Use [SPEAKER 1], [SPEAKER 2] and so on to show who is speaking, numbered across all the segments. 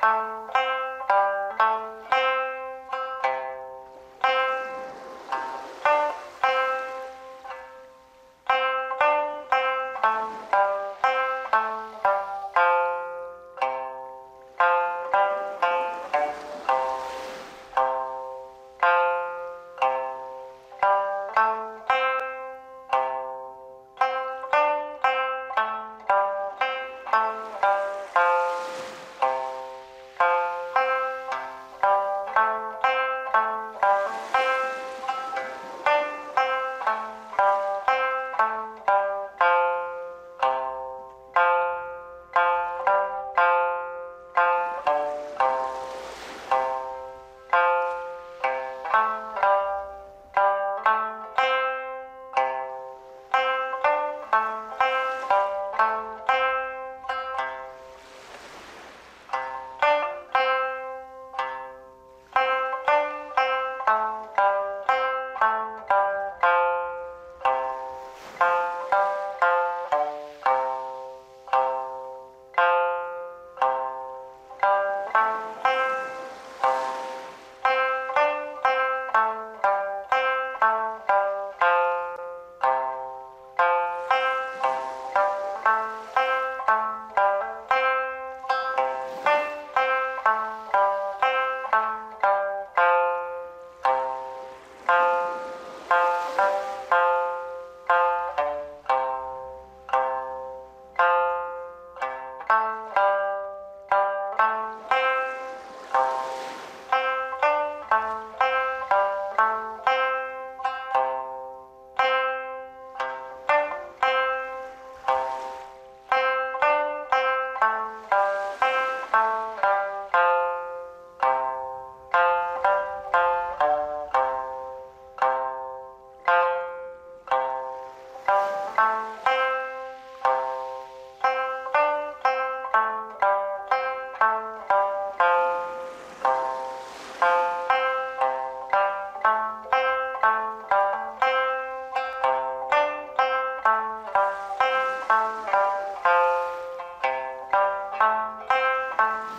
[SPEAKER 1] Bye.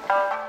[SPEAKER 1] Thank you.